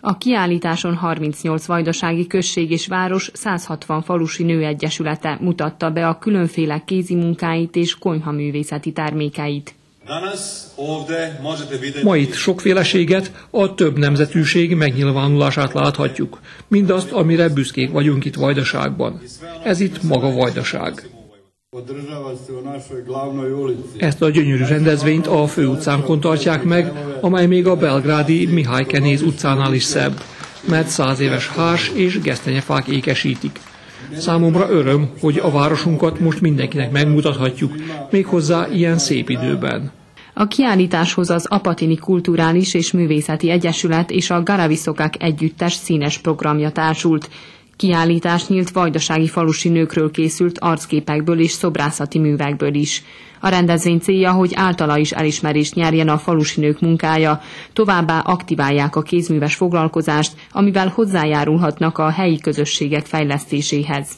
A kiállításon 38 vajdasági község és város 160 falusi nőegyesülete mutatta be a különféle kézimunkáit és konyhaművészeti termékeit. Ma itt sokféleséget, a több nemzetűség megnyilvánulását láthatjuk. Mindazt, amire büszkék vagyunk itt Vajdaságban. Ez itt maga Vajdaság. Ezt a gyönyörű rendezvényt a főutcánkon tartják meg, amely még a belgrádi Mihály Kenéz utcánál is szebb, mert száz éves hárs és gesztenyefák ékesítik. Számomra öröm, hogy a városunkat most mindenkinek megmutathatjuk, méghozzá ilyen szép időben. A kiállításhoz az Apatini Kulturális és Művészeti Egyesület és a Garaviszokák Együttes színes programja társult. Kiállítás nyílt vajdasági falusi nőkről készült arcképekből és szobrászati művekből is. A rendezvény célja, hogy általa is elismerést nyerjen a falusi nők munkája, továbbá aktiválják a kézműves foglalkozást, amivel hozzájárulhatnak a helyi közösségek fejlesztéséhez.